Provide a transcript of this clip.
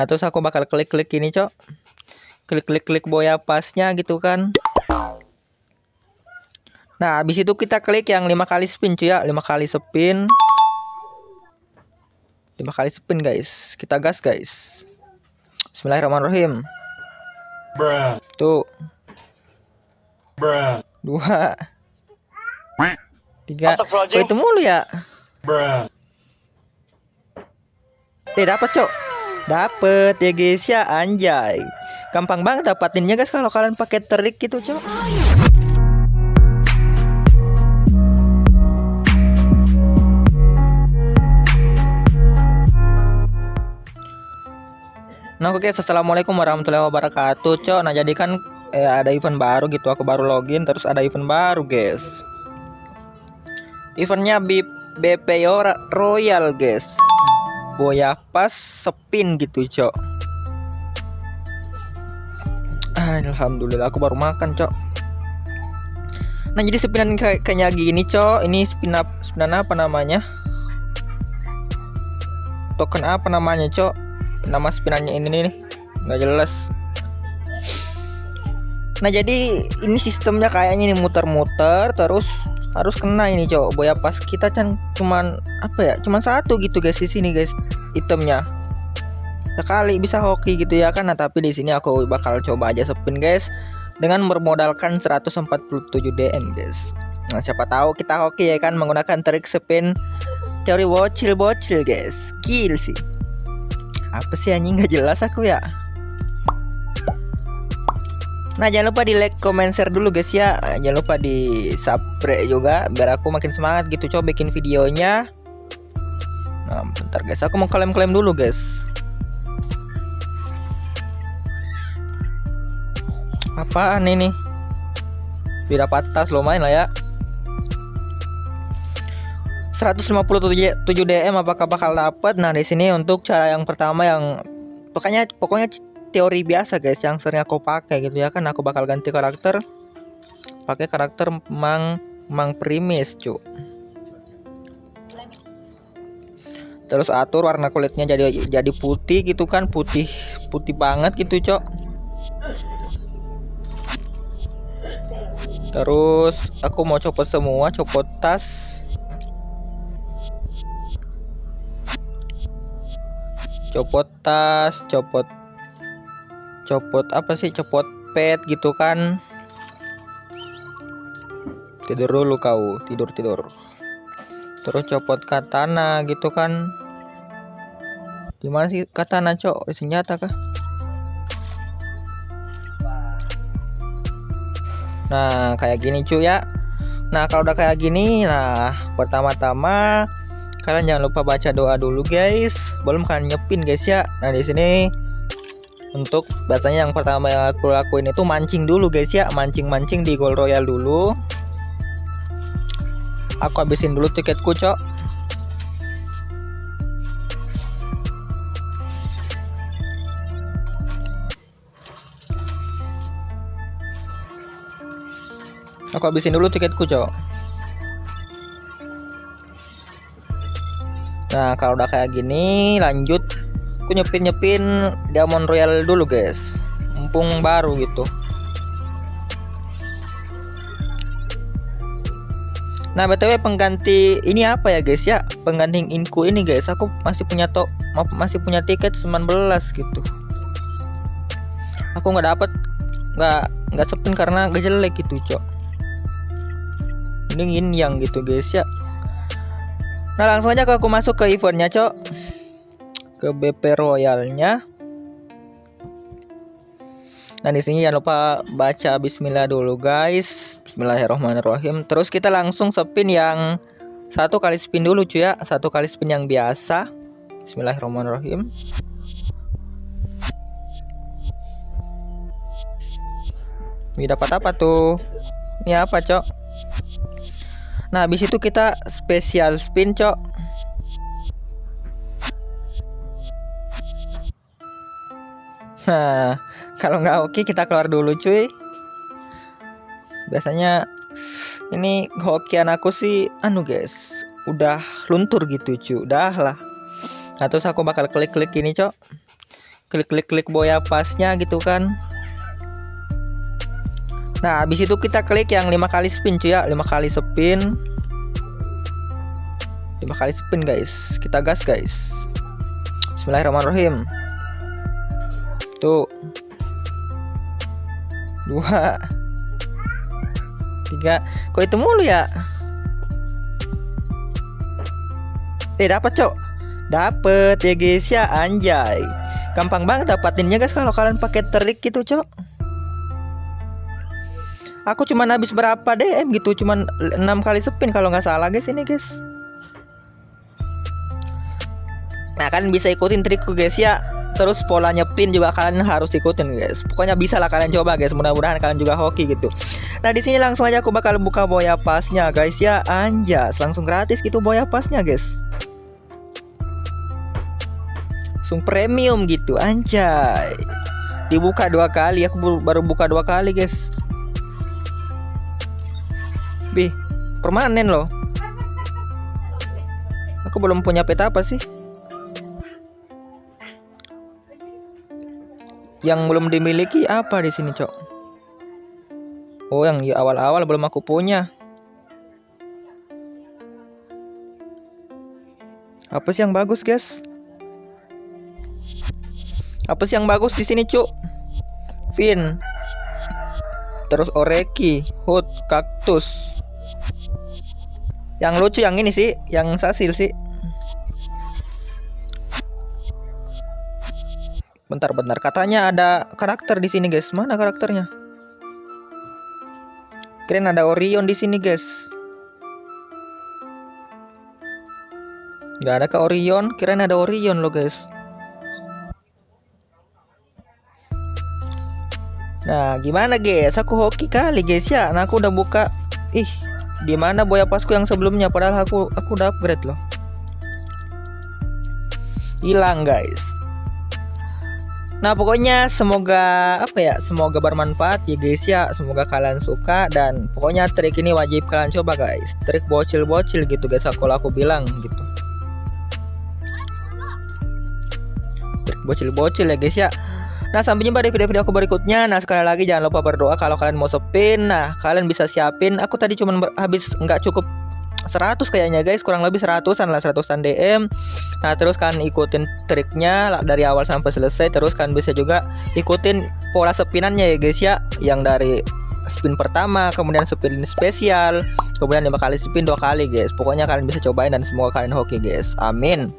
Nah terus aku bakal klik-klik ini cok. Klik-klik-klik boya pasnya gitu kan. Nah habis itu kita klik yang lima kali spin cuy ya. Lima kali spin. Lima kali spin guys. Kita gas guys. Bismillahirrahmanirrahim. Bruh. Tuh. Bruh. Dua. Tiga. Oh itu mulu ya? Bruh. Eh dapat cok Dapet ya guys ya anjay. Gampang banget dapatinnya guys kalau kalian pakai trik gitu cok. Nah oke guys assalamualaikum warahmatullahi wabarakatuh cok. Nah jadi kan eh, ada event baru gitu aku baru login terus ada event baru guys. Eventnya BP Royal guys Boya pas spin gitu cok. Ah, Alhamdulillah aku baru makan cok. Nah jadi spinan kayak kayaknya gini cok Ini spin up, spinan apa namanya? Token apa namanya cok? Nama spinannya ini nih nggak jelas. Nah jadi ini sistemnya kayaknya ini muter-muter terus harus kena ini cowok boya pas kita kan cuman apa ya cuman satu gitu guys di sini guys itemnya. Sekali bisa hoki gitu ya kan. Nah tapi di sini aku bakal coba aja spin guys dengan bermodalkan 147 DM guys. Nah siapa tahu kita hoki ya kan menggunakan trik spin teori bocil bocil guys. Skill sih. Apa sih anjing? Nggak jelas aku ya Nah jangan lupa di like, comment, share dulu guys ya. Jangan lupa di subscribe juga Biar aku makin semangat gitu coba bikin videonya. Nah bentar guys aku mau klaim-klaim dulu guys. Apaan ini? Tidak patas lumayan lah ya. 157 DM apakah bakal dapat? Nah di sini untuk cara yang pertama yang pokoknya pokoknya teori biasa guys yang sering aku pakai gitu ya. Kan aku bakal ganti karakter. Pakai karakter mang mang primis cu. Terus atur warna kulitnya jadi jadi putih gitu kan. Putih putih banget gitu cok terus aku mau copot semua copot tas. Copot tas copot copot apa sih copot pet gitu kan? Tidur dulu kau. Tidur tidur. Terus copot katana gitu kan? Gimana sih katana cok? Senjata kah? Nah kayak gini cu ya. Nah kalau udah kayak gini nah pertama-tama kalian jangan lupa baca doa dulu guys. Belum kalian nyepin guys ya. Nah di sini untuk biasanya yang pertama yang aku lakuin itu mancing dulu guys ya. Mancing-mancing di gold royal dulu. Aku habisin dulu tiketku cok. Aku habisin dulu tiketku cok. Nah kalau udah kayak gini lanjut aku nyepin nyepin diamond royal dulu guys. Mumpung baru gitu. Nah btw pengganti ini apa ya guys? Ya pengganti inku ini guys. Aku masih punya to masih punya tiket 19 gitu. Aku nggak dapet nggak nggak sepin karena gak jelek gitu cok. Mending yang gitu guys ya. Nah langsung aja aku masuk ke eventnya cok ke BP Royalnya. Nah di sini jangan lupa baca Bismillah dulu guys. Bismillahirrahmanirrahim. Terus kita langsung spin yang satu kali spin dulu cuy ya. Satu kali spin yang biasa. Bismillahirrahmanirrahim. Ini dapat apa tuh? Ini apa cok? Nah habis itu kita spesial spin cok. Nah, kalau nggak oke kita keluar dulu cuy. Biasanya ini hokian aku sih anu guys, udah luntur gitu cuy, udah lah. Nah terus aku bakal klik-klik ini cok. klik-klik-klik boya pasnya gitu kan. Nah habis itu kita klik yang lima kali spin cuy ya. Lima kali spin. Lima kali spin guys. Kita gas guys. Bismillahirrahmanirrahim tuh dua. Tiga. Kok itu mulu ya? Eh dapat cok. Dapet ya guys ya anjay. Gampang banget dapatinnya guys kalau kalian pakai trik gitu cok. Aku cuma habis berapa DM gitu cuman 6 kali spin kalau nggak salah guys ini guys nah kalian bisa ikutin trikku guys ya. Terus polanya pin juga kalian harus ikutin guys. Pokoknya bisa lah kalian coba guys. Mudah-mudahan kalian juga hoki gitu. Nah di sini langsung aja aku bakal buka boya pasnya guys ya. Anjas langsung gratis gitu boya pasnya guys. Langsung premium gitu anjay. Dibuka dua kali aku baru buka dua kali guys. Bi permanen loh. Aku belum punya peta apa sih yang belum dimiliki apa di sini cok? Oh yang di awal-awal belum aku punya. Apa sih yang bagus guys? Apa sih yang bagus di sini cuk Fin. Terus Oreki Hood Kaktus. Yang lucu yang ini sih yang sasil sih Bentar-bentar, katanya ada karakter di sini, guys. Mana karakternya? Keren ada Orion di sini, guys. Gak ada ke Orion, keren ada Orion loh, guys. Nah, gimana, guys? Aku hoki kali, guys ya. Nah, aku udah buka. Ih, di mana boya pasku yang sebelumnya? Padahal aku aku udah upgrade loh. Hilang, guys. Nah pokoknya semoga apa ya semoga bermanfaat ya guys ya. Semoga kalian suka dan pokoknya trik ini wajib kalian coba guys. Trik bocil-bocil gitu guys kalau aku bilang gitu. Trik bocil-bocil ya guys ya. Nah sampai jumpa di video-video aku berikutnya. Nah sekali lagi jangan lupa berdoa kalau kalian mau spin Nah kalian bisa siapin. Aku tadi cuma habis nggak cukup 100 kayaknya guys. Kurang lebih 100an lah 100an DM nah terus kan ikutin triknya dari awal sampai selesai. Terus kan bisa juga ikutin pola spinannya ya guys ya. Yang dari spin pertama kemudian spin spesial kemudian lima kali spin dua kali guys. Pokoknya kalian bisa cobain dan semoga kalian hoki guys. Amin